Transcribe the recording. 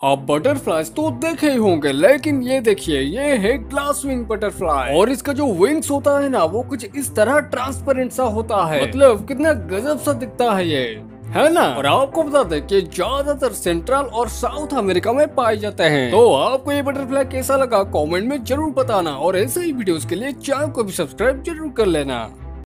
आप बटरफ्लाईज तो देखे ही होंगे, लेकिन ये देखिए, ये है ग्लास विंग बटरफ्लाई और इसका जो विंग्स होता है ना, वो कुछ इस तरह ट्रांसपेरेंट सा होता है। मतलब कितना गजब सा दिखता है ये। है ना? और आपको बता दें कि ज़्यादातर सेंट्रल और साउथ अमेरिका में पाए जाते हैं। तो आपको ये बटरफ्लाई कैसा लगा कमेंट में ज़रूर बताना। और ऐसे ही वीडियोस के लिए चैनल को भी सब्सक्राइब ज़रूर कर लेना।